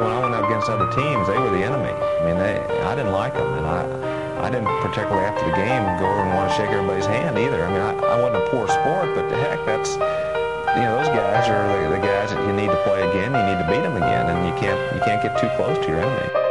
When I went up against other teams, they were the enemy. I mean, they, I didn't like them, and I, I didn't particularly after the game go over and want to shake everybody's hand either. I mean, I, I wasn't a poor sport, but heck, that's you know, those guys are the, the guys that you need to play again. You need to beat them again, and you can't you can't get too close to your enemy.